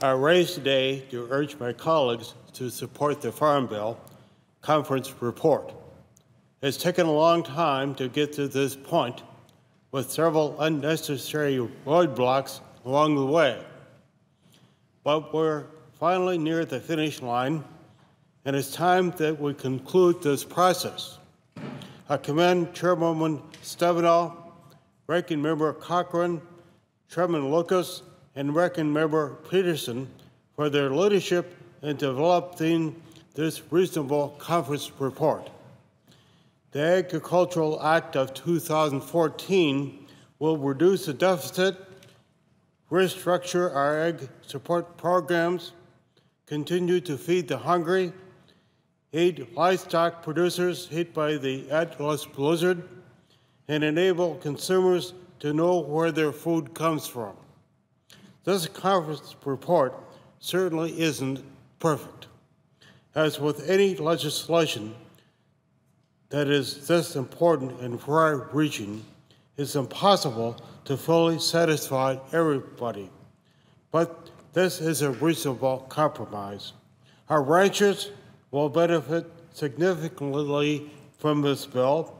I rise today to urge my colleagues to support the Farm Bill Conference report. It's taken a long time to get to this point, with several unnecessary roadblocks along the way. But we're finally near the finish line, and it's time that we conclude this process. I commend Chairwoman Stabenow, Ranking Member Cochran, Chairman Lucas, and Ranking Member Peterson for their leadership in developing this reasonable conference report. The Agricultural Act of 2014 will reduce the deficit, restructure our ag support programs, continue to feed the hungry, aid livestock producers hit by the Atlas blizzard, and enable consumers to know where their food comes from. This conference report certainly isn't perfect. As with any legislation that is this important and far reaching, it's impossible to fully satisfy everybody. But this is a reasonable compromise. Our ranchers will benefit significantly from this bill.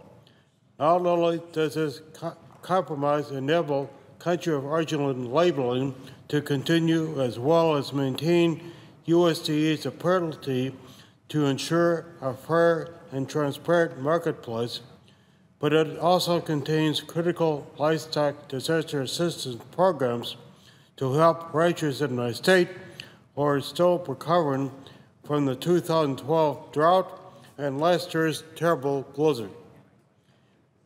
Not only does this co compromise enable country of origin labeling to continue as well as maintain USDA's ability to ensure a fair and transparent marketplace, but it also contains critical livestock disaster assistance programs to help ranchers in my state who are still recovering from the 2012 drought and last year's terrible blizzard.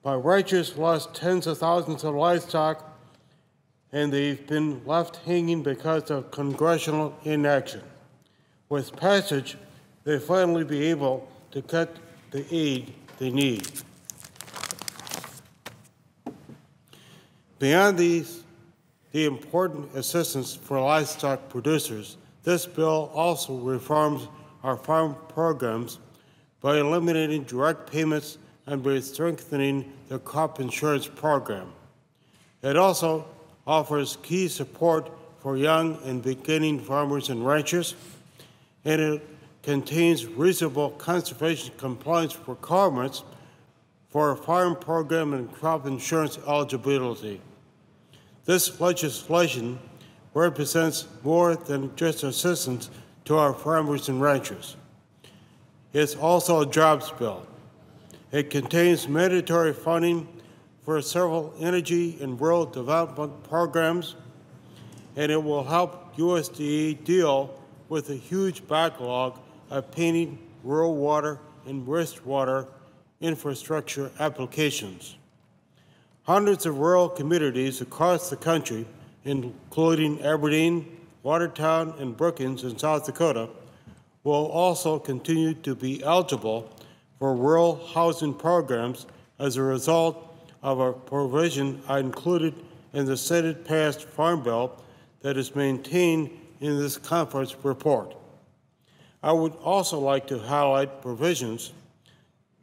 My ranchers lost tens of thousands of livestock and they've been left hanging because of congressional inaction. With passage, they finally be able to cut the aid they need. Beyond these, the important assistance for livestock producers, this bill also reforms our farm programs by eliminating direct payments and by strengthening the crop insurance program. It also offers key support for young and beginning farmers and ranchers, and it contains reasonable conservation compliance requirements for a farm program and crop insurance eligibility. This legislation represents more than just assistance to our farmers and ranchers. It's also a jobs bill. It contains mandatory funding for several energy and rural development programs, and it will help USDA deal with a huge backlog of painting rural water and wastewater infrastructure applications. Hundreds of rural communities across the country, including Aberdeen, Watertown, and Brookings in South Dakota, will also continue to be eligible for rural housing programs as a result of a provision I included in the Senate passed Farm Bill that is maintained in this conference report. I would also like to highlight provisions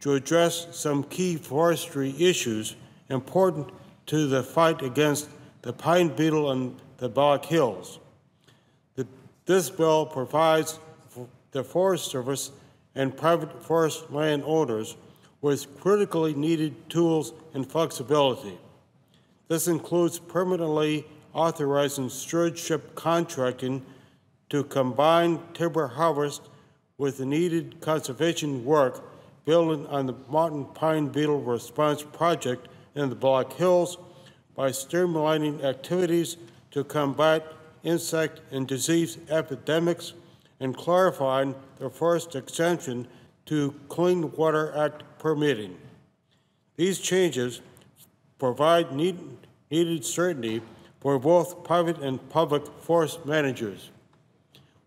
to address some key forestry issues important to the fight against the pine beetle and the Black Hills. The, this bill provides the Forest Service and private forest landowners with critically needed tools and flexibility. This includes permanently authorizing stewardship contracting to combine timber harvest with the needed conservation work building on the mountain pine beetle response project in the Black Hills by streamlining activities to combat insect and disease epidemics and clarifying the forest exemption to Clean Water Act permitting. These changes provide need, needed certainty for both private and public forest managers.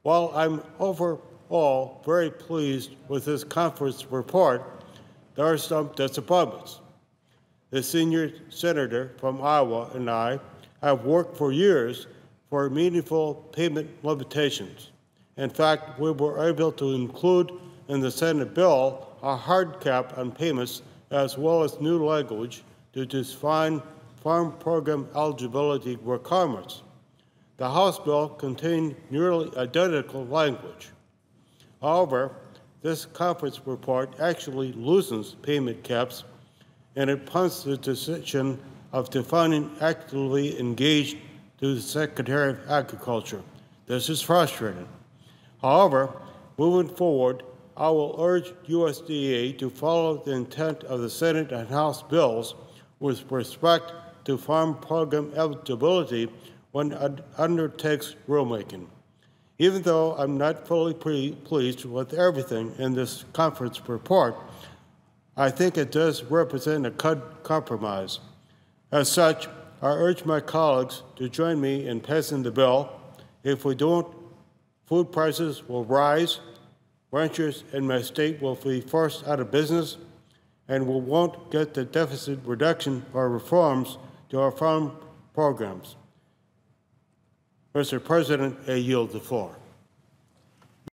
While I'm overall very pleased with this conference report, there are some disappointments. The senior senator from Iowa and I have worked for years for meaningful payment limitations. In fact, we were able to include in the Senate bill a hard cap on payments as well as new language to define farm program eligibility requirements. The House bill contained nearly identical language. However, this conference report actually loosens payment caps and it punts the decision of defining actively engaged to the Secretary of Agriculture. This is frustrating. However, moving forward, I will urge USDA to follow the intent of the Senate and House bills with respect to farm program eligibility when it undertakes rulemaking. Even though I'm not fully pleased with everything in this conference report, I think it does represent a compromise. As such, I urge my colleagues to join me in passing the bill. If we don't, food prices will rise, ranchers in my state will be forced out of business, and we won't get the deficit reduction or reforms to our farm programs. Mr. President, I yield the floor.